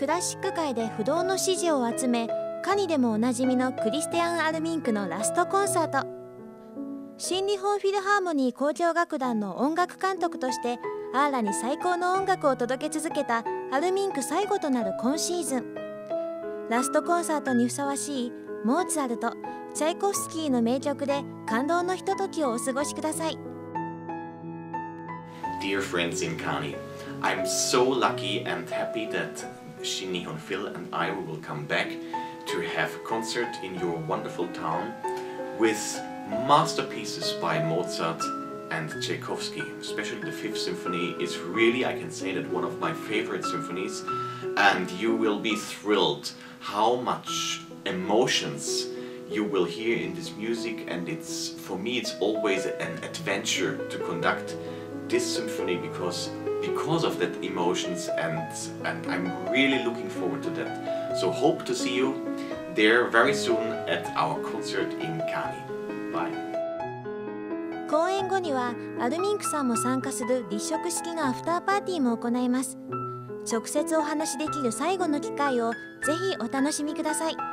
クラシック界で不動の支持を集めカニでもおなじみのクリスティアン・アルミンクのラストコンサート。新日本フィルハーモニー交響楽団の音楽監督としてアーラに最高の音楽を届け続けたアルミンク最後となる今シーズン。ラストコンサートにふさわしいモーツァルトチャイコフスキーの名曲で感動のひとときをお過ごしください。Dear friends in Kani, I'm so lucky and happy that Shin Nihon Phil and I will come back to have a concert in your wonderful town with masterpieces by Mozart and Tchaikovsky. Especially the Fifth Symphony is really, I can say that, one of my favorite symphonies, and you will be thrilled how much emotions you will hear in this music and it's for me it's always an adventure to conduct this symphony because because of that emotions and and I'm really looking forward to that so hope to see you there very soon at our concert in Kani bye 公演後にはアルミンクさんも参加する立食式のアフターパーティーも行います直接お話しできる最後の機会をぜひお楽しみください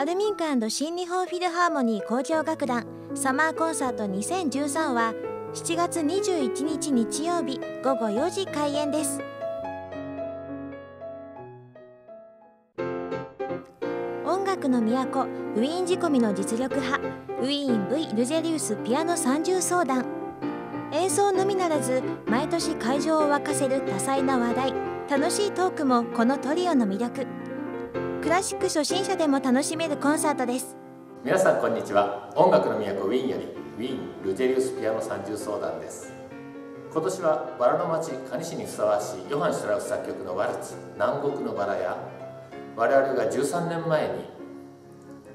アルミンク新日本フィルハーモニー交響楽団サマーコンサート2013は7月21日日曜日午後4時開演です。音楽の都ウィーン仕込みの実力派ウィーン V ルゼリウスピアノ三重奏団。演奏のみならず毎年会場を沸かせる多彩な話題楽しいトークもこのトリオの魅力。クラシック初心者でも楽しめるコンサートです。皆さんこんにちは。音楽の都ウィーンよりウィーンルジェリウスピアノ三重奏団です。今年はバラの町蟹市にふさわしいヨハン・シュトラウス作曲のワルツ「南国のバラ」や我々が13年前に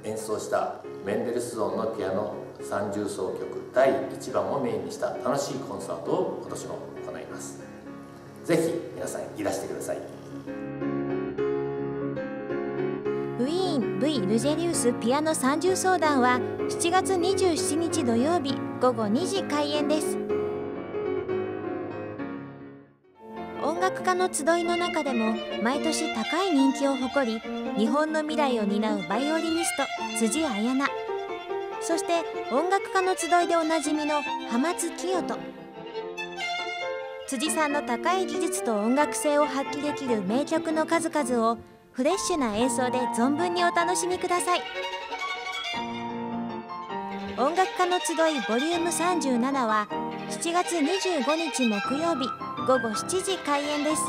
演奏したメンデルスゾーンのピアノ三重奏曲第1番をメインにした楽しいコンサートを今年も行います。ぜひ皆さんいらしてください。ィーン V ルジェリウスピアノ三重奏団は7月27日土曜日午後2時開演です。音楽家の集いの中でも毎年高い人気を誇り日本の未来を担うバイオリニスト辻彩奈そして音楽家の集いでおなじみの浜津清人。辻さんの高い技術と音楽性を発揮できる名曲の数々をフレッシュな演奏で存分にお楽しみください。音楽家の集いボリューム37は7月25日木曜日午後7時開演です。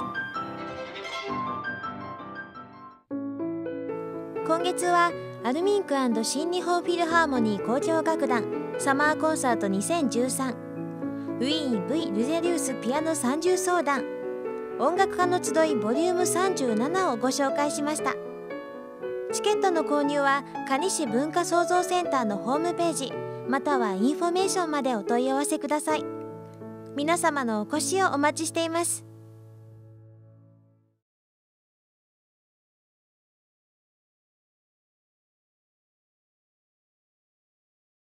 今月はアルミンク新日本フィルハーモニー交響楽団サマーコンサート2013ウィーン V ルゼリウスピアノ三重奏団。音楽家の集いボリューム37をご紹介しました。チケットの購入は可児市文化創造センターのホームページまたはインフォメーションまでお問い合わせください。皆様のお越しをお待ちしています。